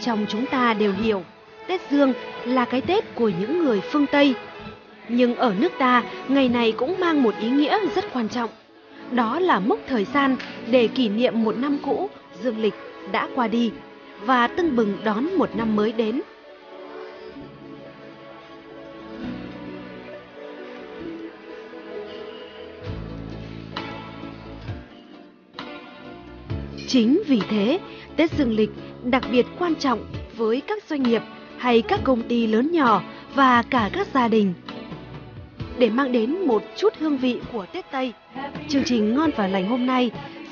trong chúng ta đều hiểu, Tết Dương là cái Tết của những người phương Tây. Nhưng ở nước ta, ngày này cũng mang một ý nghĩa rất quan trọng. Đó là mốc thời gian để kỷ niệm một năm cũ, dương lịch đã qua đi và tưng bừng đón một năm mới đến. Chính vì thế, Tết Dương lịch đặc biệt quan trọng với các doanh nghiệp hay các công ty lớn nhỏ và cả các gia đình. Để mang đến một chút hương vị của Tết Tây, chương trình Ngon và Lành hôm nay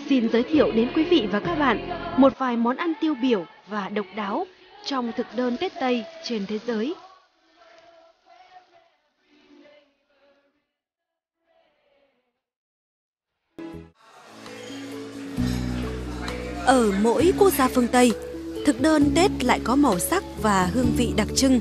xin giới thiệu đến quý vị và các bạn một vài món ăn tiêu biểu và độc đáo trong thực đơn Tết Tây trên thế giới. Ở mỗi quốc gia phương Tây, thực đơn Tết lại có màu sắc và hương vị đặc trưng.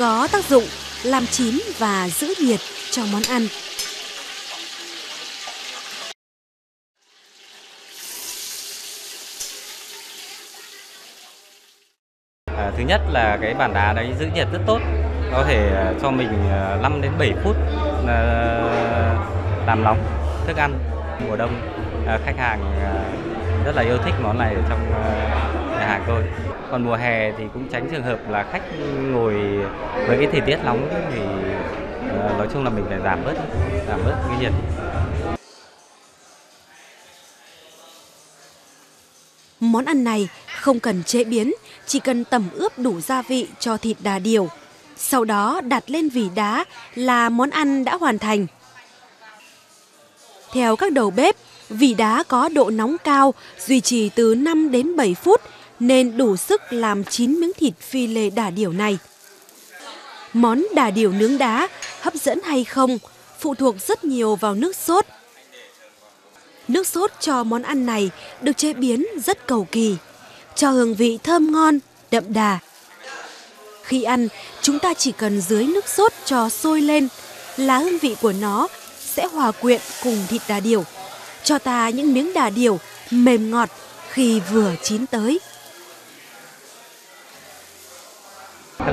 Có tác dụng làm chín và giữ nhiệt cho món ăn. À, thứ nhất là cái bản đá đấy giữ nhiệt rất tốt, có thể à, cho mình à, 5 đến 7 phút à, làm nóng thức ăn mùa đông. Khách hàng rất là yêu thích món này ở trong nhà hàng tôi còn mùa hè thì cũng tránh trường hợp là khách ngồi với cái thời tiết nóng thì ờ, nói chung là mình phải giảm bớt giảm bớt cái nhiệt Món ăn này không cần chế biến, chỉ cần tẩm ướp đủ gia vị cho thịt đà điểu. Sau đó đặt lên vỉ đá là món ăn đã hoàn thành. Theo các đầu bếp, vỉ đá có độ nóng cao, duy trì từ 5 đến 7 phút nên đủ sức làm chín miếng thịt phi lê đà điểu này. Món đà điểu nướng đá hấp dẫn hay không phụ thuộc rất nhiều vào nước sốt. Nước sốt cho món ăn này được chế biến rất cầu kỳ, cho hương vị thơm ngon, đậm đà. Khi ăn, chúng ta chỉ cần dưới nước sốt cho sôi lên là hương vị của nó sẽ hòa quyện cùng thịt đà điểu, cho ta những miếng đà điểu mềm ngọt khi vừa chín tới.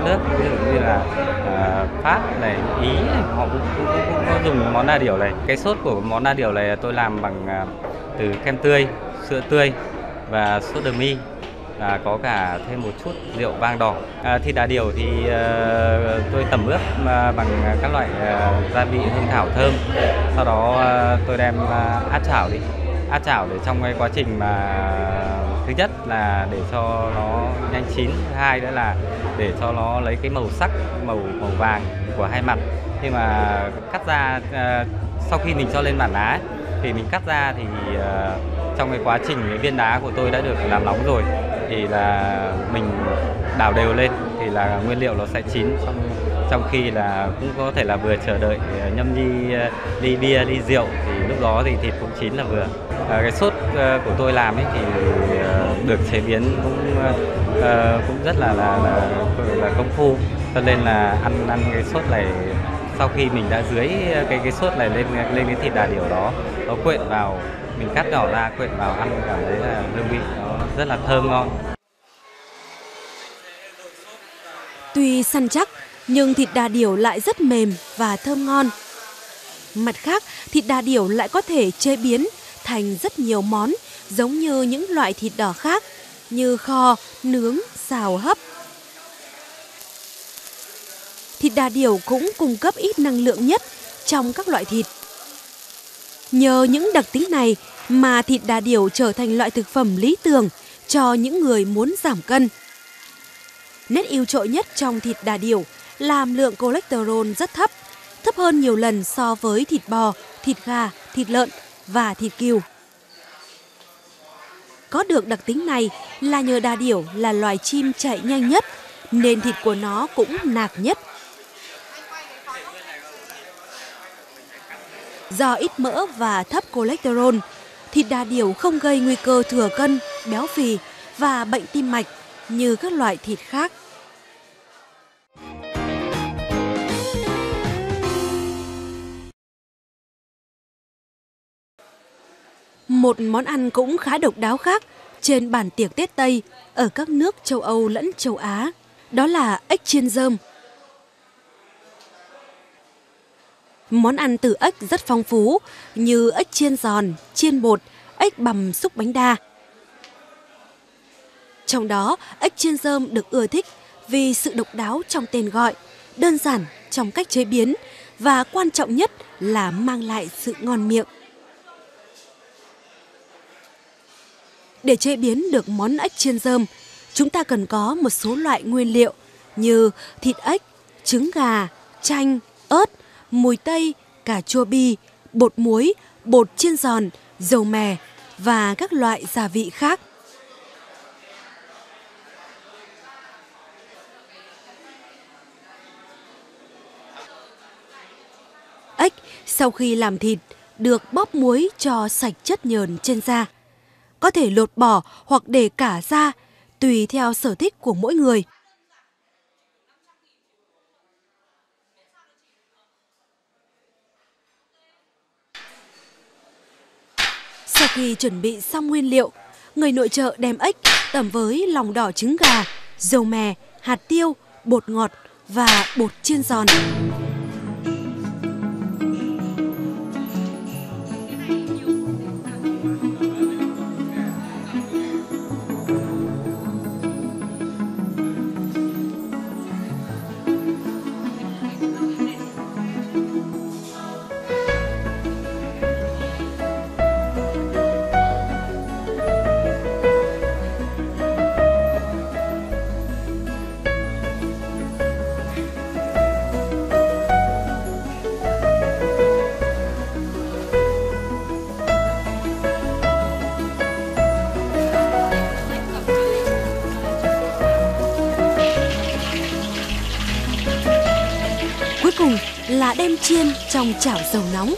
Nước ví dụ như là uh, pháp này ý này, họ cũng, cũng, cũng, cũng có dùng món đa điểu này. Cái sốt của món đa điểu này tôi làm bằng uh, từ kem tươi sữa tươi và sốt đờ mi là có cả thêm một chút rượu vang đỏ. À, thịt đà điểu thì uh, tôi tẩm ướp uh, bằng các loại uh, gia vị hương thảo thơm. Sau đó uh, tôi đem uh, áp chảo đi. Áp chảo để trong cái quá trình mà thứ nhất là để cho nó nhanh chín thứ hai nữa là để cho nó lấy cái màu sắc màu màu vàng của hai mặt. Khi mà cắt ra uh, sau khi mình cho lên bản đá thì mình cắt ra thì uh, trong cái quá trình cái viên đá của tôi đã được làm nóng rồi thì là mình đảo đều lên thì là nguyên liệu nó sẽ chín. Trong trong khi là cũng có thể là vừa chờ đợi ờ, nhâm nhi ly bia ly rượu thì lúc đó thì thịt cũng chín là vừa. À, cái sốt của tôi làm ấy thì được chế biến cũng ờ, cũng rất là là là, là công phu cho nên là ăn ăn cái sốt này sau khi mình đã dưới cái cái sốt này lên lên cái thịt đà điểu đó nó quyện vào mình cắt nhỏ ra quyện vào ăn cảm thấy là hương vị nó rất là thơm ngon Tuy săn chắc, nhưng thịt đà điểu lại rất mềm và thơm ngon. Mặt khác, thịt đà điểu lại có thể chế biến thành rất nhiều món giống như những loại thịt đỏ khác như kho, nướng, xào hấp. Thịt đà điểu cũng cung cấp ít năng lượng nhất trong các loại thịt. Nhờ những đặc tính này mà thịt đà điểu trở thành loại thực phẩm lý tưởng cho những người muốn giảm cân. Nét ưu trội nhất trong thịt đà điểu là hàm lượng cholesterol rất thấp, thấp hơn nhiều lần so với thịt bò, thịt gà, thịt lợn và thịt cừu. Có được đặc tính này là nhờ đà điểu là loài chim chạy nhanh nhất nên thịt của nó cũng nạc nhất. Do ít mỡ và thấp cholesterol, thịt đà điểu không gây nguy cơ thừa cân, béo phì và bệnh tim mạch như các loại thịt khác. Một món ăn cũng khá độc đáo khác trên bàn tiệc Tết Tây ở các nước châu Âu lẫn châu Á, đó là ếch chiên rơm. Món ăn từ ếch rất phong phú như ếch chiên giòn, chiên bột, ếch bằm xúc bánh đa. Trong đó, ếch chiên rơm được ưa thích vì sự độc đáo trong tên gọi, đơn giản trong cách chế biến và quan trọng nhất là mang lại sự ngon miệng. Để chế biến được món ếch chiên rơm, chúng ta cần có một số loại nguyên liệu như thịt ếch, trứng gà, chanh, ớt, mùi tây, cà chua bi, bột muối, bột chiên giòn, dầu mè và các loại gia vị khác. Ếch sau khi làm thịt được bóp muối cho sạch chất nhờn trên da. Có thể lột bỏ hoặc để cả da, tùy theo sở thích của mỗi người. Sau khi chuẩn bị xong nguyên liệu, người nội trợ đem ếch tẩm với lòng đỏ trứng gà, dầu mè, hạt tiêu, bột ngọt và bột chiên giòn. Đem chiên trong chảo dầu nóng.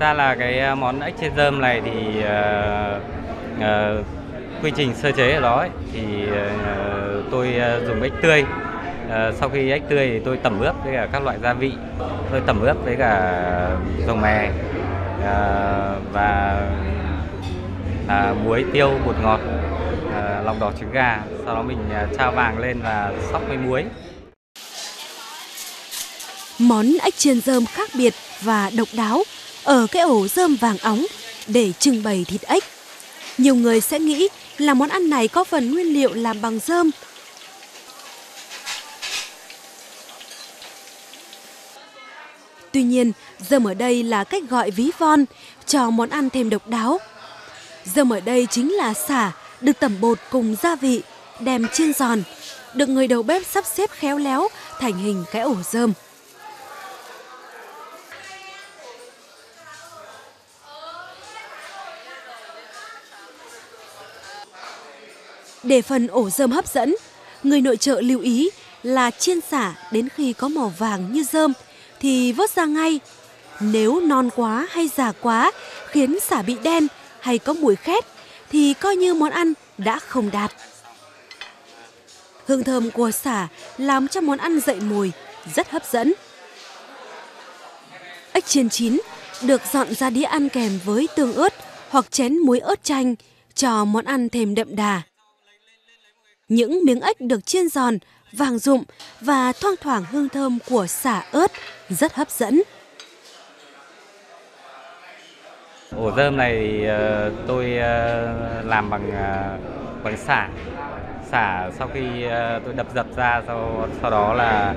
Ra là cái ờ, món ếch chiên dơm này thì uh, uh, quy trình sơ chế ở đó ấy, thì uh, tôi dùng ếch tươi. Uh, sau khi ếch tươi thì tôi tẩm ướp với cả các loại gia vị. Tôi tẩm ướp với cả dầu mè uh, và là muối tiêu bột ngọt uh, lòng đỏ trứng gà. Sau đó mình trao vàng lên và sóc với muối. Món ếch chiên dơm khác biệt và độc đáo ở cái ổ rơm vàng óng để trưng bày thịt ếch. Nhiều người sẽ nghĩ là món ăn này có phần nguyên liệu làm bằng rơm. Tuy nhiên, dơm ở đây là cách gọi ví von cho món ăn thêm độc đáo. Dơm ở đây chính là xả được tẩm bột cùng gia vị, đem chiên giòn, được người đầu bếp sắp xếp khéo léo thành hình cái ổ dơm. Để phần ổ dơm hấp dẫn, người nội trợ lưu ý là chiên xả đến khi có màu vàng như dơm thì vớt ra ngay. Nếu non quá hay già quá khiến xả bị đen hay có mùi khét thì coi như món ăn đã không đạt. Hương thơm của xả làm cho món ăn dậy mùi rất hấp dẫn. Ếch chiên chín được dọn ra đĩa ăn kèm với tương ớt hoặc chén muối ớt chanh cho món ăn thêm đậm đà. Những miếng ếch được chiên giòn, vàng rụm và thoang thoảng hương thơm của xả ớt rất hấp dẫn. Ổ dơm này ờ, tôi ờ, làm bằng ờ, bằng xả. Xả sau khi tôi đập dập ra sau sau đó là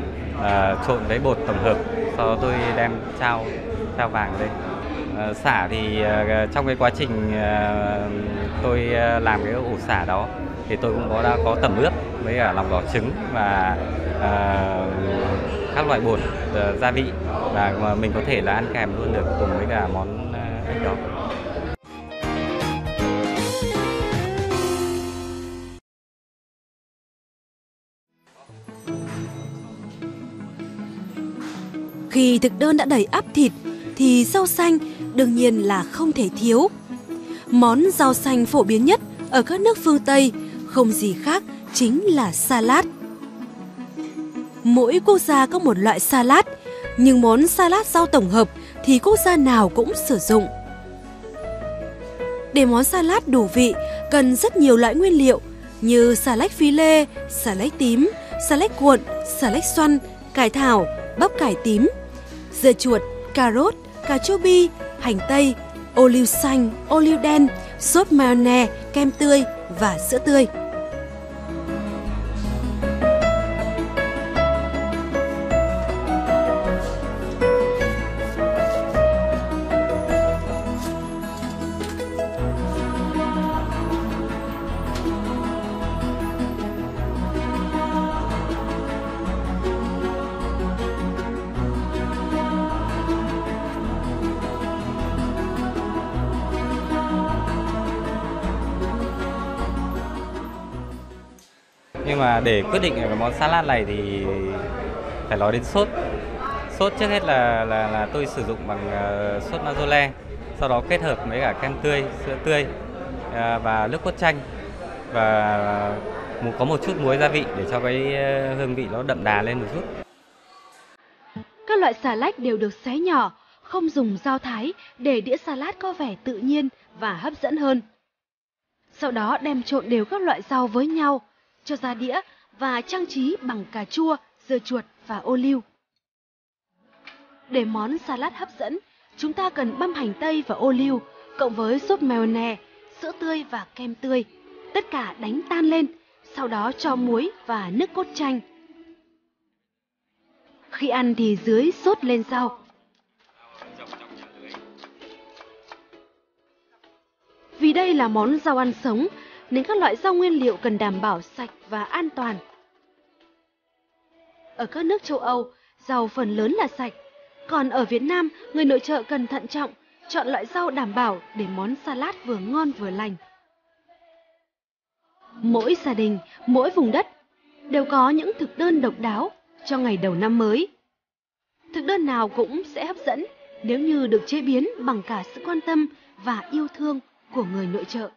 trộn với bột tổng hợp, sau đó tôi đem trao trao vàng lên. Xả thì trong cái quá trình tôi làm cái ổ xả đó thì tôi cũng có đã có tẩm ướp với cả lòng đỏ trứng và uh, các loại bột uh, gia vị và mình có thể là ăn kèm luôn được cùng với cả món uh, ếch đó. Khi thực đơn đã đầy ắp thịt thì rau xanh đương nhiên là không thể thiếu. Món rau xanh phổ biến nhất ở các nước phương Tây không gì khác chính là salad. Mỗi quốc gia có một loại salad, nhưng món salad rau tổng hợp thì quốc gia nào cũng sử dụng. Để món salad đủ vị, cần rất nhiều loại nguyên liệu như xà lách phi lê, xà lách tím, xà lách cuộn, xà lách xoăn, cải thảo, bắp cải tím, dưa chuột, cà rốt, cà chua bi, hành tây, ô liu xanh, ô liu đen, sốt mayonnaise, kem tươi và sữa tươi. Mà để quyết định cái món salad này thì phải nói đến sốt. Sốt trước hết là là, là tôi sử dụng bằng uh, sốt mazole sau đó kết hợp với cả kem tươi sữa tươi uh, và nước cốt chanh và uh, có một chút muối gia vị để cho cái uh, hương vị nó đậm đà lên một chút. Các loại xà lách đều được xé nhỏ không dùng dao thái để đĩa salad có vẻ tự nhiên và hấp dẫn hơn. Sau đó đem trộn đều các loại rau với nhau cho ra đĩa và trang trí bằng cà chua, dưa chuột và ô liu. Để món salad hấp dẫn, chúng ta cần băm hành tây và ô liu cộng với sốt mayonnaise, sữa tươi và kem tươi. Tất cả đánh tan lên, sau đó cho muối và nước cốt chanh. Khi ăn thì dưới sốt lên sau. Vì đây là món rau ăn sống nên các loại rau nguyên liệu cần đảm bảo sạch và an toàn. Ở các nước châu Âu, rau phần lớn là sạch, còn ở Việt Nam, người nội trợ cần thận trọng, chọn loại rau đảm bảo để món salad vừa ngon vừa lành. Mỗi gia đình, mỗi vùng đất đều có những thực đơn độc đáo cho ngày đầu năm mới. Thực đơn nào cũng sẽ hấp dẫn nếu như được chế biến bằng cả sự quan tâm và yêu thương của người nội trợ.